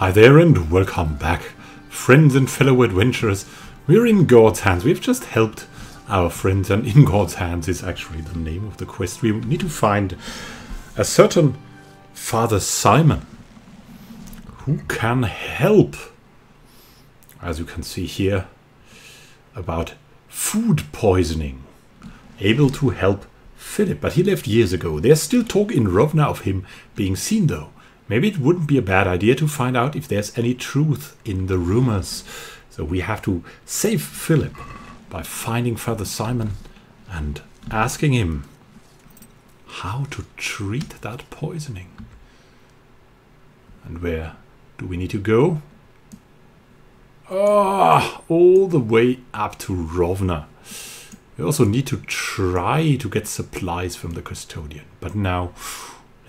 Hi there and welcome back, friends and fellow adventurers. We're in God's hands. We've just helped our friends, and in God's hands is actually the name of the quest. We need to find a certain Father Simon who can help, as you can see here, about food poisoning. Able to help Philip, but he left years ago. There's still talk in Rovna of him being seen, though. Maybe it wouldn't be a bad idea to find out if there's any truth in the rumors. So we have to save Philip by finding Father Simon and asking him how to treat that poisoning. And where do we need to go? Ah, all the way up to Rovna. We also need to try to get supplies from the custodian. But now,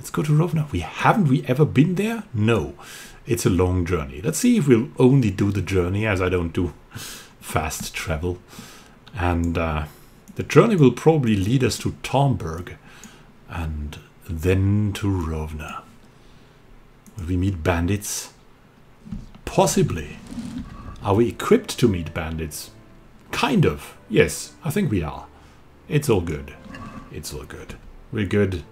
let's go to Rovna. We haven't we ever been there? No. It's a long journey. Let's see if we'll only do the journey, as I don't do fast travel. And uh, the journey will probably lead us to Talmberg and then to Rovna. Will we meet bandits? Possibly. Are we equipped to meet bandits? Kind of. Yes, I think we are. It's all good. It's all good. We're good.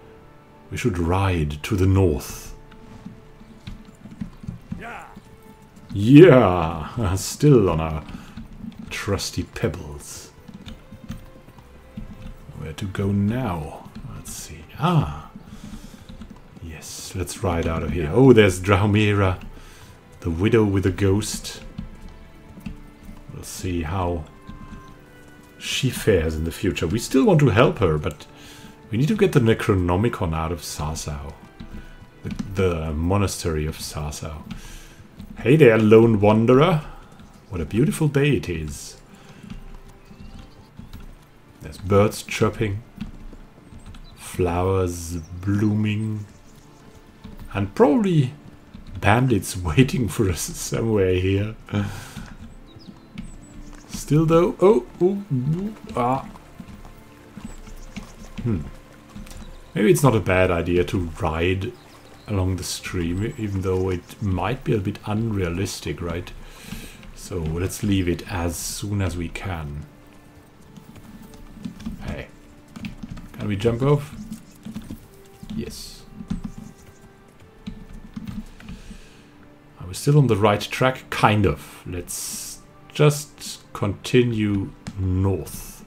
We should ride to the north. Yeah, still on our trusty pebbles. Where to go now? Let's see. Ah. Yes, let's ride out of here. Oh, there's Drahomira, the widow with a ghost. We'll see how she fares in the future. We still want to help her, but we need to get the Necronomicon out of Sasau. The, the monastery of Sasau. Hey there, lone wanderer. What a beautiful day it is. There's birds chirping. Flowers blooming. And probably bandits waiting for us somewhere here. Still though... Oh, oh, oh, ah. Hmm. Maybe it's not a bad idea to ride along the stream, even though it might be a bit unrealistic, right? So let's leave it as soon as we can. Hey. Can we jump off? Yes. Are we still on the right track? Kind of. Let's just continue north.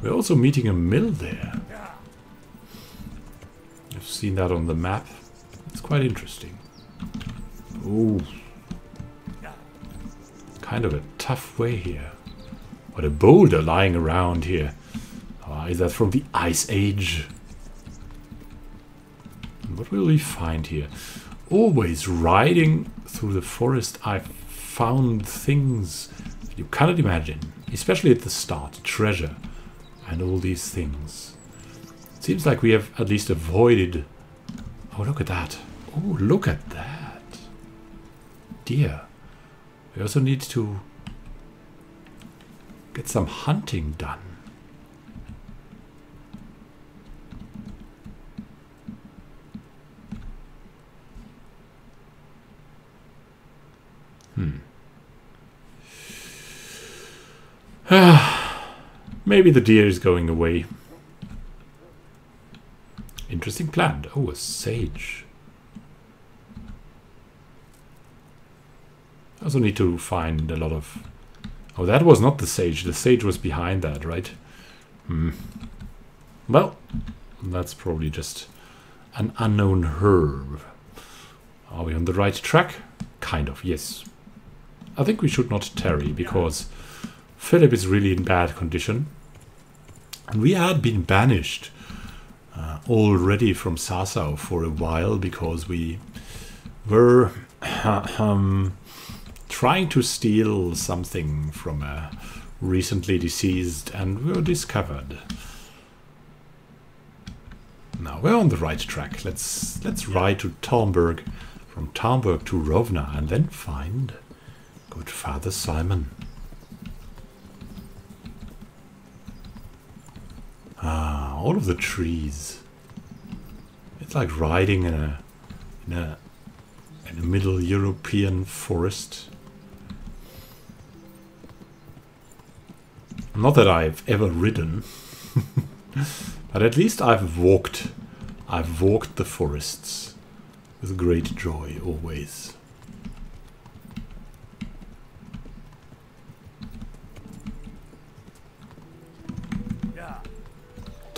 We're also meeting a mill there. Seen that on the map. It's quite interesting. Ooh. Kind of a tough way here. What a boulder lying around here. Oh, is that from the Ice Age? What will we find here? Always riding through the forest, I've found things you cannot imagine, especially at the start, treasure and all these things. Seems like we have at least avoided... Oh, look at that. Oh, look at that. Deer. We also need to get some hunting done. Hmm. Maybe the deer is going away. Interesting plant. Oh, a sage. I also need to find a lot of... Oh, that was not the sage. The sage was behind that, right? Hmm. Well, that's probably just an unknown herb. Are we on the right track? Kind of, yes. I think we should not tarry, because Philip is really in bad condition. And we had been banished uh, already from Sasau for a while because we were um, trying to steal something from a recently deceased and we were discovered. Now we're on the right track. Let's let's ride to Talmberg, from Talmberg to Rovna, and then find good Father Simon. Ah, all of the trees. It's like riding in a in a in a middle European forest. Not that I've ever ridden, but at least I've walked. I've walked the forests with great joy always.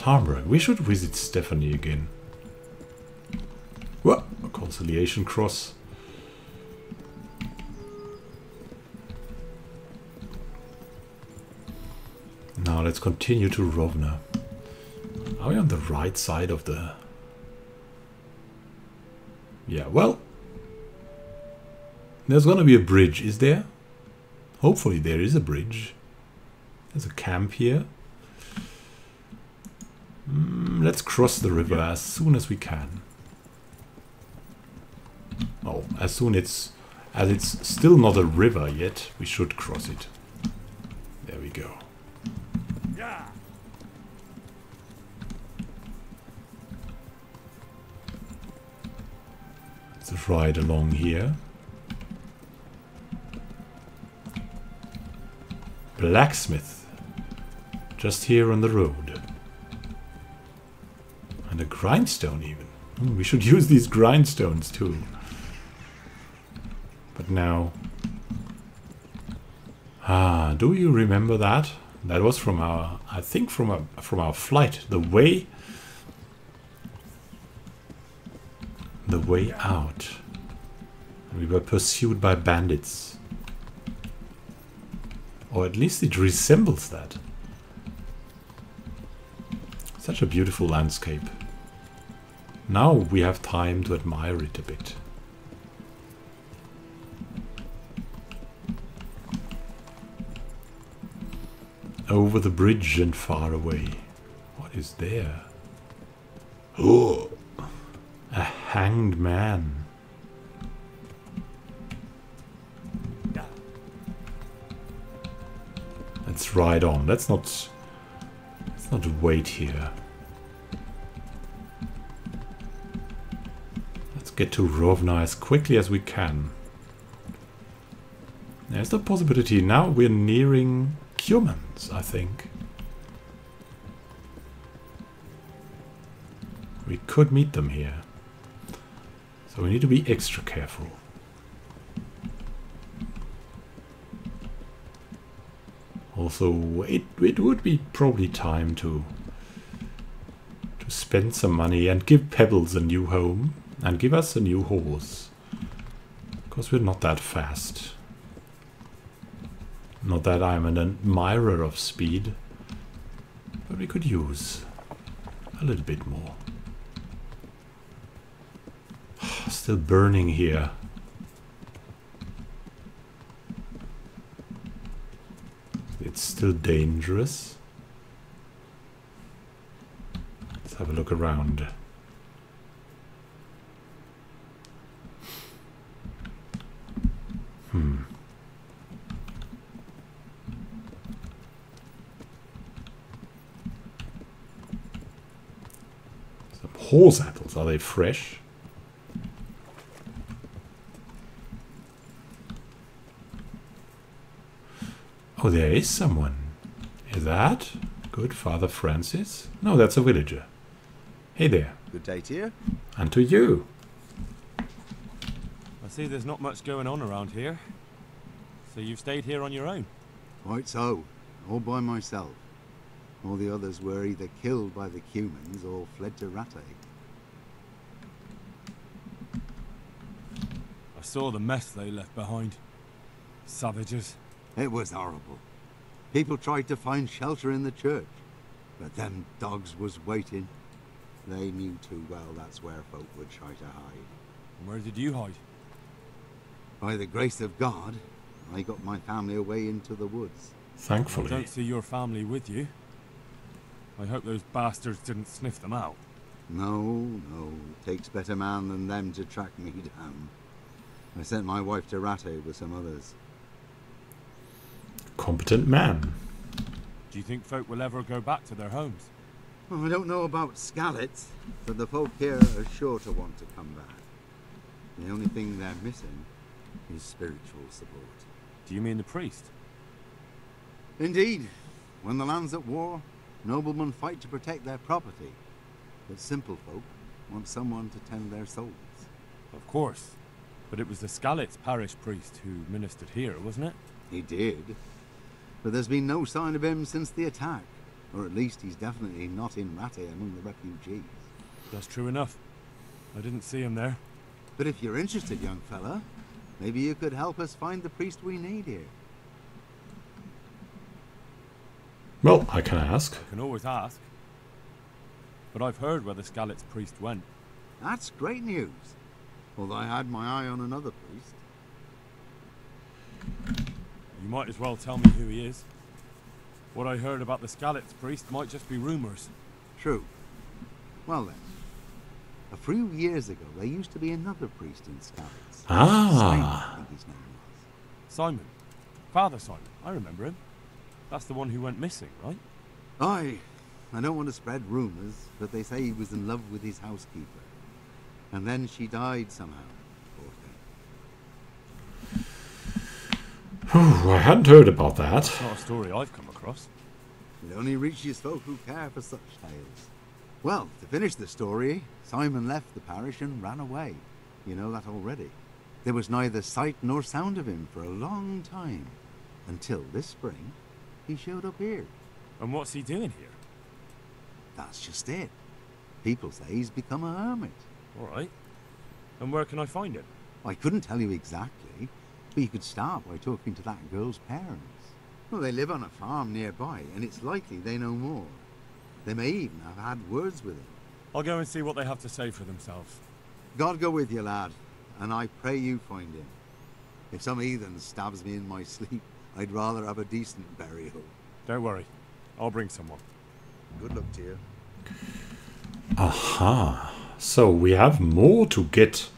We should visit Stephanie again. What? A conciliation cross. Now let's continue to Rovna. Are we on the right side of the... Yeah, well... There's gonna be a bridge, is there? Hopefully there is a bridge. There's a camp here. Let's cross the river as soon as we can. Oh, as soon it's as it's still not a river yet, we should cross it. There we go. Yeah. Let's ride along here. Blacksmith. Just here on the road. And a grindstone even. Mm, we should use these grindstones too. But now... Ah, do you remember that? That was from our, I think from our, from our flight. The way... The way out. We were pursued by bandits. Or at least it resembles that. Such a beautiful landscape. Now we have time to admire it a bit. Over the bridge and far away. What is there? Oh, a hanged man. Let's ride on. Let's not let's not wait here. Get to Rovna as quickly as we can. There's the possibility now we're nearing humans, I think. We could meet them here. So we need to be extra careful. Also, it, it would be probably time to to spend some money and give Pebbles a new home and give us a new horse. Because we're not that fast. Not that I'm an admirer of speed, but we could use a little bit more. Still burning here. It's still dangerous. Let's have a look around. Horse apples. Are they fresh? Oh, there is someone. Is that good Father Francis? No, that's a villager. Hey there. Good day to you. And to you. I see there's not much going on around here. So you've stayed here on your own? Quite so. All by myself. All the others were either killed by the Cumans or fled to Rattay. I saw the mess they left behind. Savages. It was horrible. People tried to find shelter in the church, but them dogs was waiting. They knew too well that's where folk would try to hide. And where did you hide? By the grace of God, I got my family away into the woods. Thankfully. I don't see your family with you. I hope those bastards didn't sniff them out. No, no. It takes better man than them to track me down. I sent my wife to Rattay with some others competent man. Do you think folk will ever go back to their homes? Well, I don't know about Skalitz, but the folk here are sure to want to come back. The only thing they're missing is spiritual support. Do you mean the priest? Indeed, when the land's at war, noblemen fight to protect their property, but simple folk want someone to tend their souls. Of course. But it was the Skalitz parish priest who ministered here, wasn't it? He did, but there's been no sign of him since the attack, or at least he's definitely not in Rattay among the refugees. That's true enough. I didn't see him there. But if you're interested, young fella, maybe you could help us find the priest we need here. Well, I can ask. I can always ask. But I've heard where the Skalitz priest went. That's great news. Although I had my eye on another priest. You might as well tell me who he is. What I heard about the Skalitz priest might just be rumors. True. Well then, a few years ago there used to be another priest in Skalitz. Ah. Simon, I think his name was. Simon. Father Simon. I remember him. That's the one who went missing, right? Aye, I don't want to spread rumours, but they say he was in love with his housekeeper. And then she died somehow. Poor thing. I hadn't heard about that. It's not a story I've come across. It only reaches folk who care for such tales. Well, to finish the story, Simon left the parish and ran away. You know that already. There was neither sight nor sound of him for a long time. Until this spring, he showed up here. And what's he doing here? That's just it. People say he's become a hermit. All right. And where can I find him? I couldn't tell you exactly, but you could start by talking to that girl's parents. Well, they live on a farm nearby, and it's likely they know more. They may even have had words with him. I'll go and see what they have to say for themselves. God go with you, lad, and I pray you find him. If some heathen stabs me in my sleep, I'd rather have a decent burial. Don't worry. I'll bring someone. Good luck to you. Aha. So we have more to get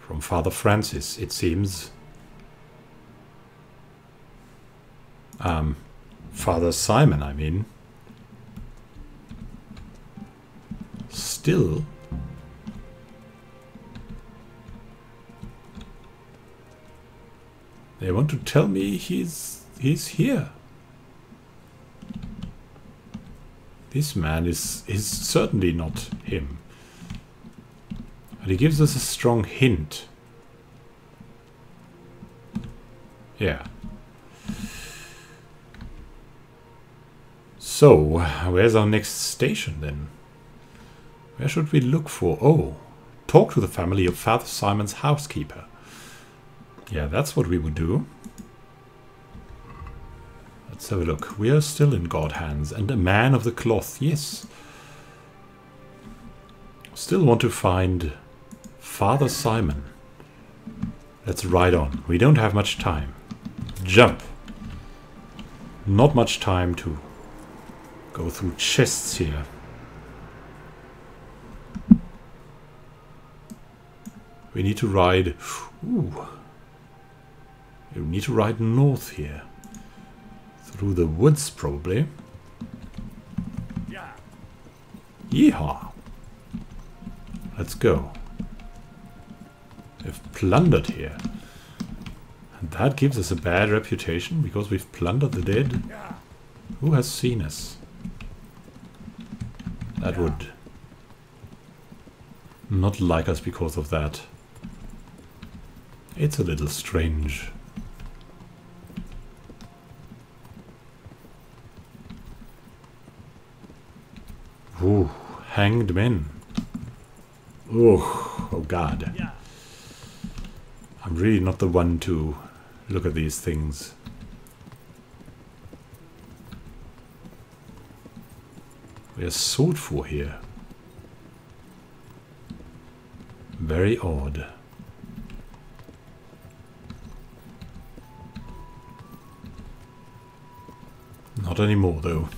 from Father Francis, it seems. Um, Father Simon, I mean. Still. They want to tell me he's he's here. This man is is certainly not him. But he gives us a strong hint. Yeah. So, where's our next station then? Where should we look for? Oh, talk to the family of Father Simon's housekeeper. Yeah, that's what we would do. Let's have a look. We are still in God hands and a man of the cloth, yes. Still want to find Father Simon. Let's ride on. We don't have much time. Jump. Not much time to go through chests here. We need to ride... Ooh. We need to ride north here. Through the woods, probably. Yeah. Yeehaw. Let's go. We've plundered here. And that gives us a bad reputation because we've plundered the dead. Who has seen us? That would not like us because of that. It's a little strange. Ooh, hanged men. Oh, oh god. I'm really not the one to look at these things. We are sought for here. Very odd. Not anymore, though.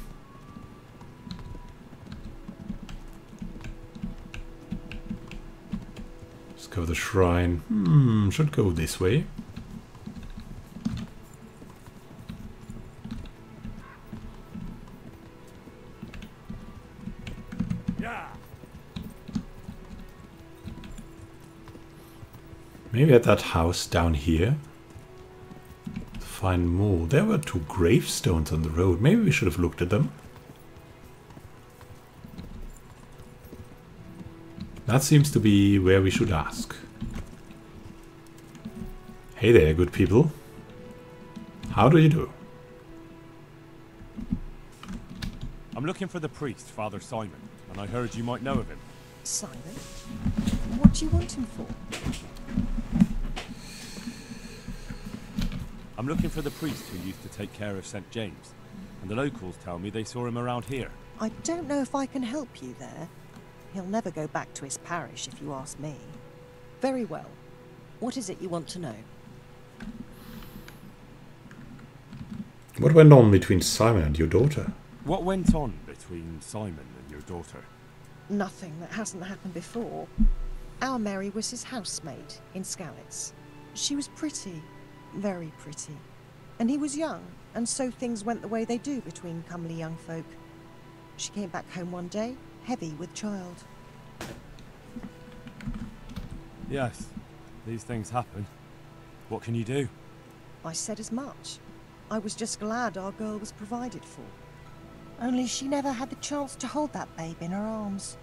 Let's the shrine. Hmm, should go this way. Maybe at that house down here. Find more. There were two gravestones on the road. Maybe we should have looked at them. That seems to be where we should ask. Hey there, good people. How do you do? I'm looking for the priest, Father Simon, and I heard you might know of him. Simon? What do you want him for? I'm looking for the priest who used to take care of St. James, and the locals tell me they saw him around here. I don't know if I can help you there. He'll never go back to his parish if you ask me. Very well. What is it you want to know? What went on between Simon and your daughter? What went on between Simon and your daughter? Nothing that hasn't happened before. Our Mary was his housemaid in Skalitz. She was pretty, very pretty. And he was young, and so things went the way they do between comely young folk. She came back home one day, heavy with child. Yes, these things happen. What can you do? I said as much. I was just glad our girl was provided for. Only she never had the chance to hold that babe in her arms.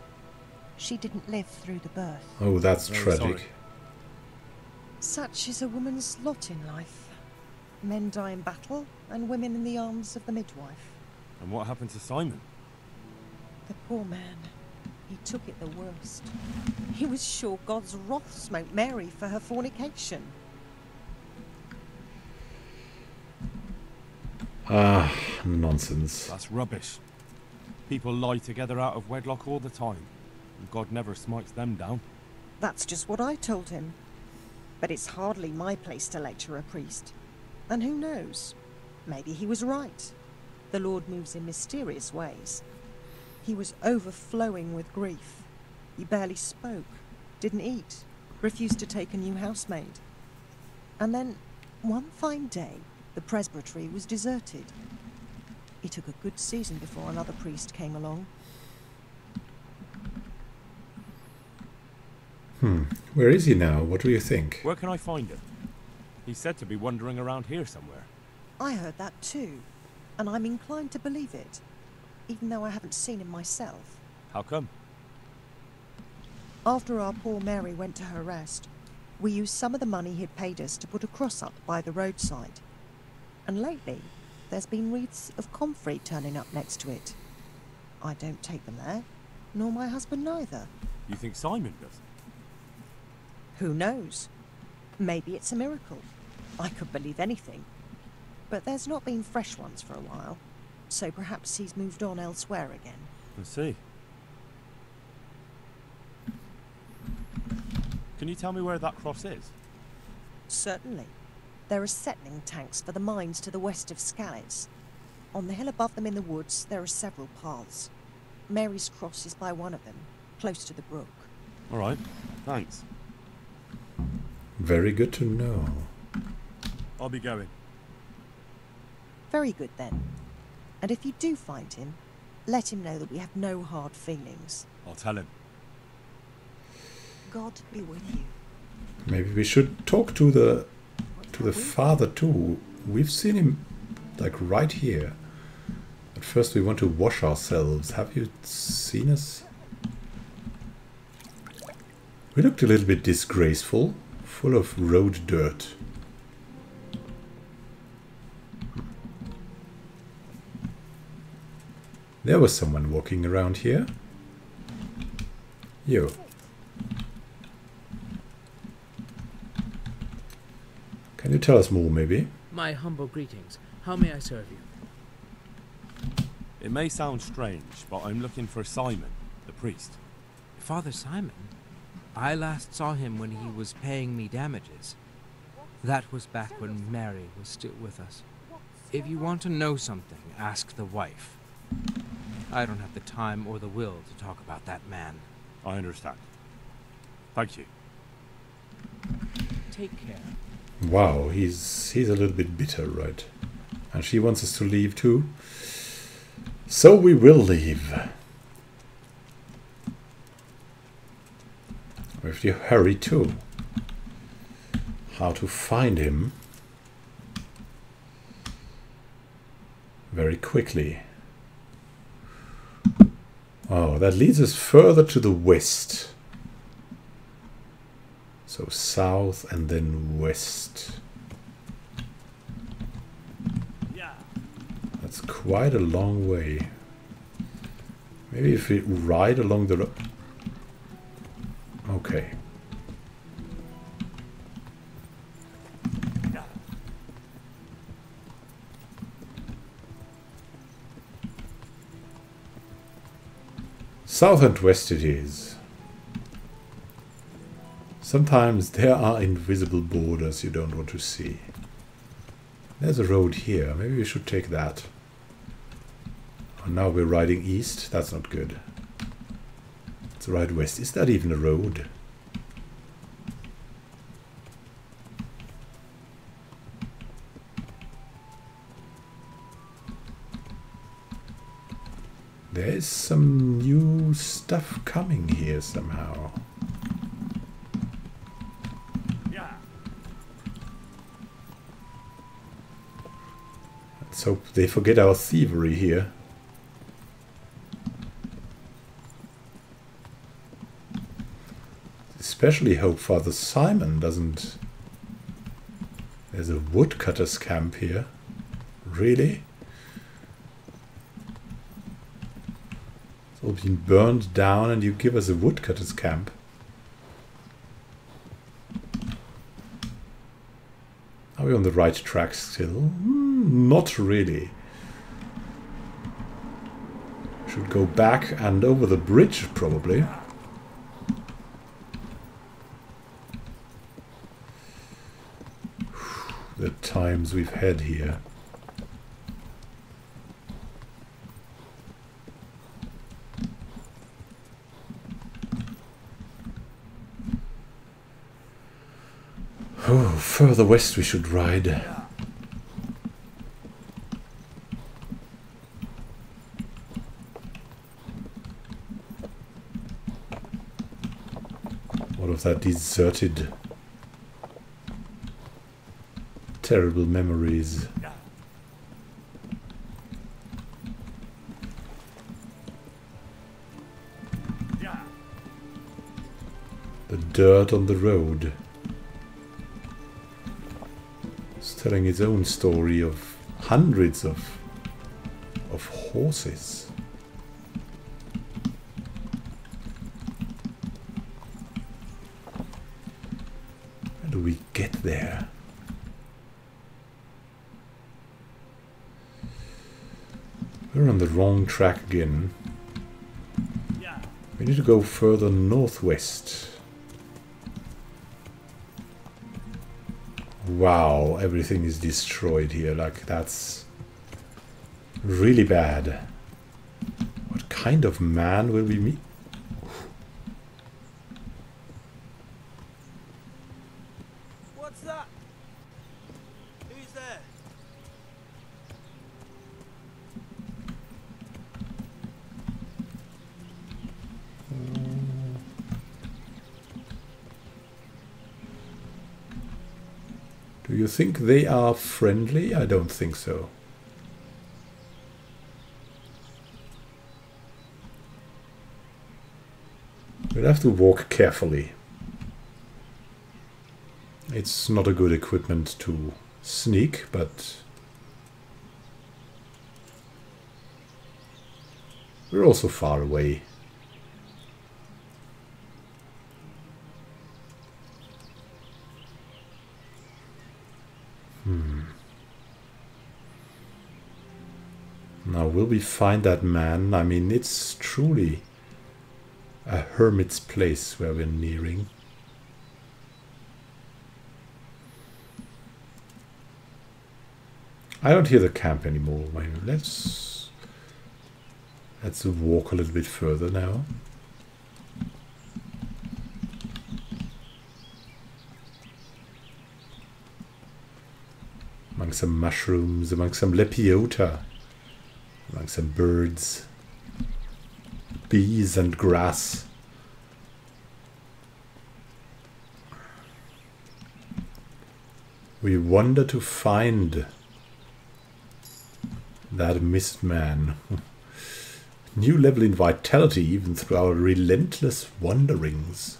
She didn't live through the birth. Oh, that's Very tragic. sorry. Such is a woman's lot in life. Men die in battle, and women in the arms of the midwife. And what happened to Simon? The poor man. He took it the worst. He was sure God's wrath smote Mary for her fornication. Ah, nonsense. That's rubbish. People lie together out of wedlock all the time, and God never smites them down. That's just what I told him. But it's hardly my place to lecture a priest. And who knows? Maybe he was right. The Lord moves in mysterious ways. He was overflowing with grief. He barely spoke, didn't eat, refused to take a new housemaid. And then, one fine day, the presbytery was deserted. It took a good season before another priest came along. Hmm. Where is he now? What do you think? Where can I find him? He's said to be wandering around here somewhere. I heard that too, and I'm inclined to believe it, even though I haven't seen him myself. How come? After our poor Mary went to her rest, we used some of the money he'd paid us to put a cross up by the roadside. And lately, there's been wreaths of comfrey turning up next to it. I don't take them there, nor my husband neither. You think Simon does? Who knows? Maybe it's a miracle. I could believe anything. But there's not been fresh ones for a while, so perhaps he's moved on elsewhere again. I see. Can you tell me where that cross is? Certainly. There are settling tanks for the mines to the west of Skalitz. On the hill above them in the woods, there are several paths. Mary's Cross is by one of them, close to the brook. All right. Thanks. Very good to know. I'll be going. Very good then. And if you do find him, let him know that we have no hard feelings. I'll tell him. God be with you. Maybe we should talk to the to the father too. We've seen him like right here. But first we want to wash ourselves. Have you seen us? We looked a little bit disgraceful, full of road dirt. There was someone walking around here. You. Can you tell us more, maybe? My humble greetings. How may I serve you? It may sound strange, but I'm looking for Simon, the priest. Father Simon? I last saw him when he was paying me damages. That was back when Mary was still with us. If you want to know something, ask the wife. I don't have the time or the will to talk about that man. I understand. Thank you. Take care. Wow, he's he's a little bit bitter, right? And she wants us to leave too. So we will leave. We have to hurry too. how to find him very quickly. Oh, that leads us further to the west. So south and then west. That's quite a long way. Maybe if we ride along the. Okay. South and west it is. Sometimes there are invisible borders you don't want to see. There's a road here. Maybe we should take that. Oh, now we're riding east. That's not good. Let's ride west. Is that even a road? Is some new stuff coming here somehow. Let's hope they forget our thievery here. Especially hope Father Simon doesn't... There's a woodcutter's camp here. Really? All been burned down and you give us a woodcutter's camp. Are we on the right track still? Mm, not really. Should go back and over the bridge probably. The times we've had here. Oh, further west we should ride. What of that deserted terrible memories. The dirt on the road. Telling its own story of hundreds of of horses. How do we get there? We're on the wrong track again. We need to go further northwest. Wow, everything is destroyed here. Like, that's really bad. What kind of man will we meet? What's that? Who's there? You think they are friendly? I don't think so. We'll have to walk carefully. It's not a good equipment to sneak, but... We're also far away. Now, will we find that man? I mean, it's truly a hermit's place where we're nearing. I don't hear the camp anymore. Let's let's walk a little bit further now. Among some mushrooms, among some lepiota, among some birds, bees and grass. We wander to find that mist man. New level in vitality even through our relentless wanderings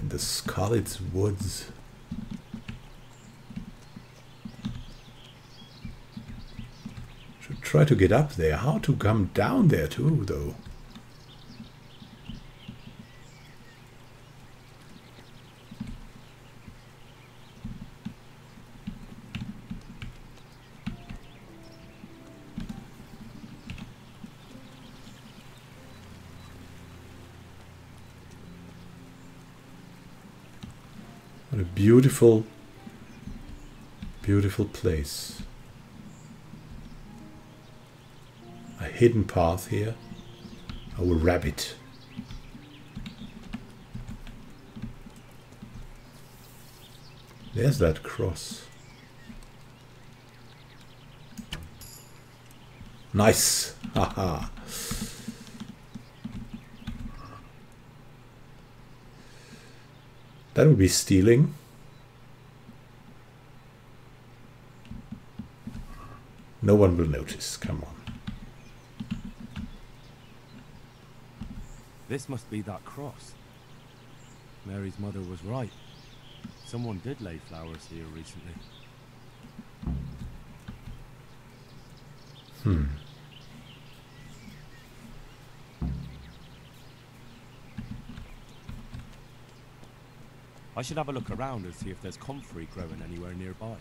in the Skalitz woods. Try to get up there. How to come down there too, though. What a beautiful, beautiful place. Hidden path here. A rabbit. There's that cross. Nice. Haha. That would be stealing. No one will notice. Come on. This must be that cross. Mary's mother was right. Someone did lay flowers here recently. Hmm. I should have a look around and see if there's comfrey growing anywhere nearby.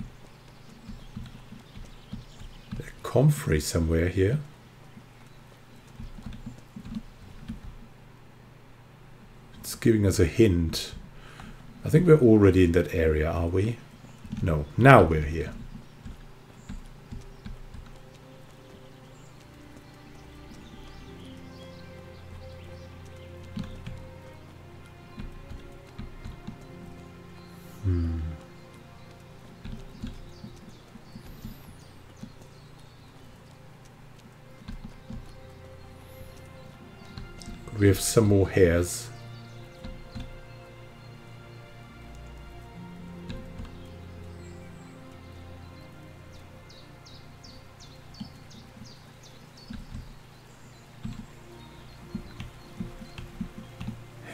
Comfrey somewhere here. Giving us a hint. I think we're already in that area, are we? No, now we're here. Hmm. We have some more hairs.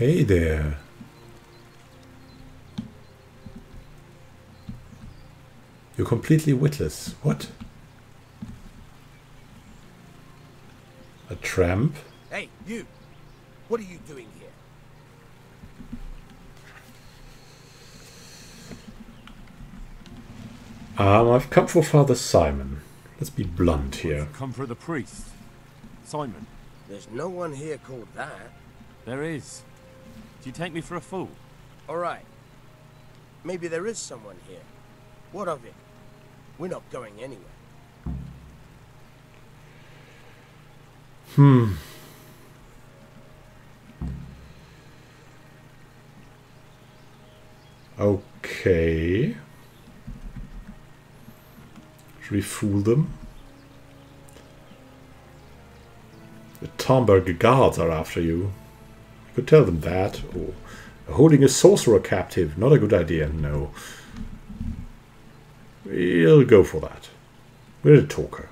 Hey there. You're completely witless. What? A tramp? Hey, you! What are you doing here? Um, I've come for Father Simon. Let's be blunt here. Come for the priest. Simon, There's no one here called that. there is. Do you take me for a fool? Alright. Maybe there is someone here. What of it? We're not going anywhere. Hmm. Okay. Should we fool them? The Talmberg guards are after you. You could tell them that. Or holding a sorcerer captive. Not a good idea, no. We'll go for that. We're a talker.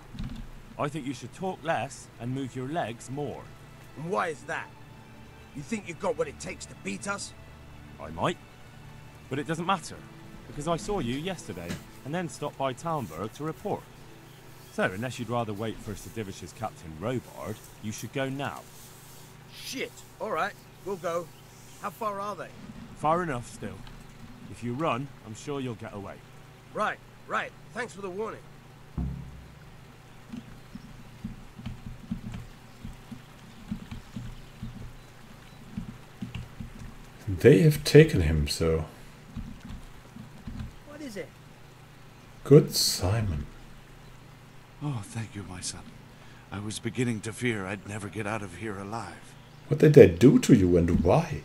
I think you should talk less and move your legs more. And why is that? You think you've got what it takes to beat us? I might. But it doesn't matter, because I saw you yesterday, and then stopped by Talmberg to report. So, unless you'd rather wait for Sir Divish's Captain Robard, you should go now. Shit! Alright, we'll go. How far are they? Far enough still. If you run, I'm sure you'll get away. Right, right. Thanks for the warning. They have taken him, so. What is it? Good Simon. Oh, thank you, my son. I was beginning to fear I'd never get out of here alive. What did they do to you and why?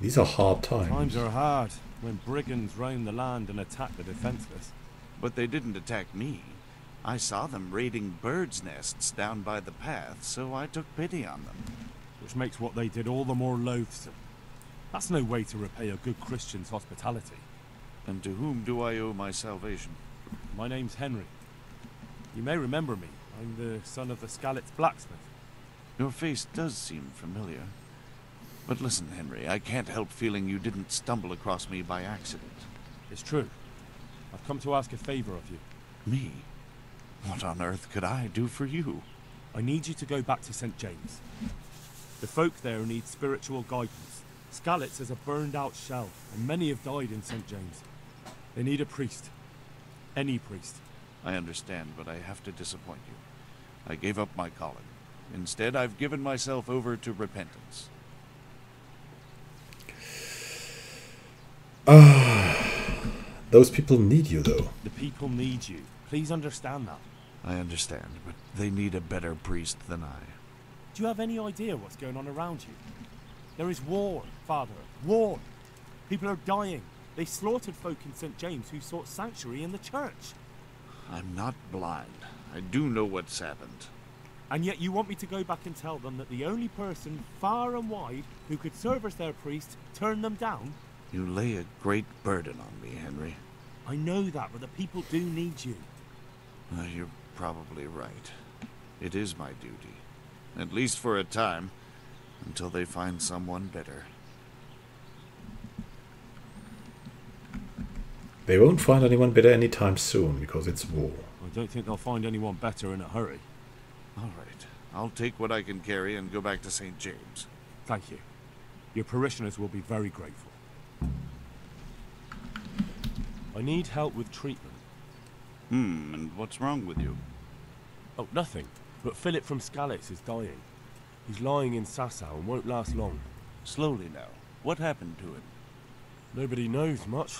These are hard times. Times are hard when brigands roam the land and attack the defenseless. But they didn't attack me. I saw them raiding birds' nests down by the path, so I took pity on them. which makes what they did all the more loathsome. That's no way to repay a good Christian's hospitality. And to whom do I owe my salvation? My name's Henry. You may remember me. I'm the son of the Skalitz blacksmith. Your face does seem familiar. But listen, Henry, I can't help feeling you didn't stumble across me by accident. It's true. I've come to ask a favor of you. Me? What on earth could I do for you? I need you to go back to St. James. The folk there need spiritual guidance. Skalitz is a burned out shell, and many have died in St. James. They need a priest. Any priest. I understand, but I have to disappoint you. I gave up my calling. Instead, I've given myself over to repentance. Ah, Those people need you, though. The people need you. Please understand that. I understand, but they need a better priest than I. Do you have any idea what's going on around you? There is war, Father. War. People are dying. They slaughtered folk in St. James who sought sanctuary in the church. I'm not blind. I do know what's happened. And yet you want me to go back and tell them that the only person far and wide who could serve as their priest turned them down? You lay a great burden on me, Henry. I know that, but the people do need you. Uh, you're probably right. It is my duty. At least for a time. Until they find someone better. They won't find anyone better anytime soon because it's war. I don't think they'll find anyone better in a hurry. All right. I'll take what I can carry and go back to St. James. Thank you. Your parishioners will be very grateful. I need help with treatment. Hmm, and what's wrong with you? Oh, nothing. But Philip from Skalitz is dying. He's lying in Sasau and won't last long. Slowly now. What happened to him? Nobody knows much.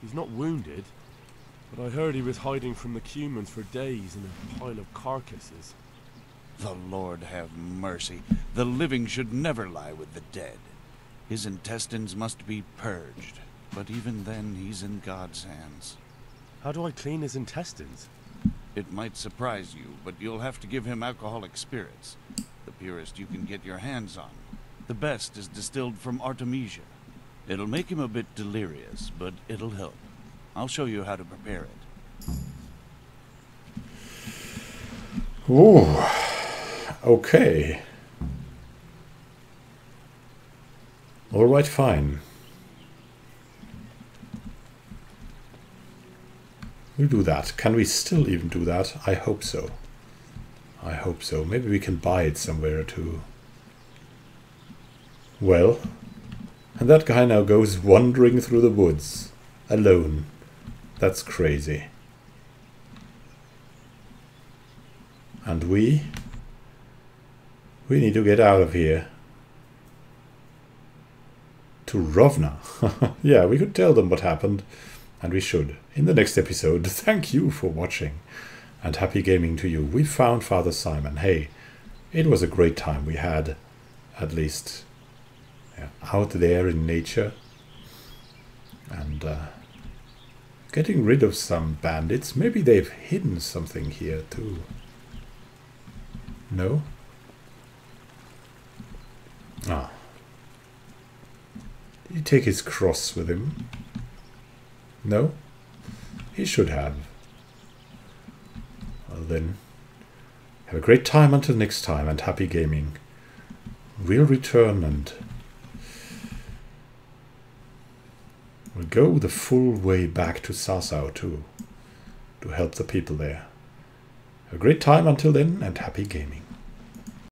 He's not wounded, but I heard he was hiding from the Cumans for days in a pile of carcasses. The Lord have mercy. The living should never lie with the dead. His intestines must be purged. But even then, he's in God's hands. How do I clean his intestines? It might surprise you, but you'll have to give him alcoholic spirits. The purest you can get your hands on. The best is distilled from Artemisia. It'll make him a bit delirious, but it'll help. I'll show you how to prepare it. Ooh. Okay. Alright, fine. We'll do that. Can we still even do that? I hope so. I hope so. Maybe we can buy it somewhere too. Well, and that guy now goes wandering through the woods. Alone. That's crazy. And we? We need to get out of here. To Rovna. yeah, we could tell them what happened. And we should. In the next episode, thank you for watching. And happy gaming to you. We found Father Simon. Hey, it was a great time we had. At least yeah, out there in nature. And uh, getting rid of some bandits. Maybe they've hidden something here too. No? Ah. Did he take his cross with him? No? He should have. Well then, have a great time until next time and happy gaming. We'll return and we'll go the full way back to Sasau too, to help the people there. A great time until then and happy gaming.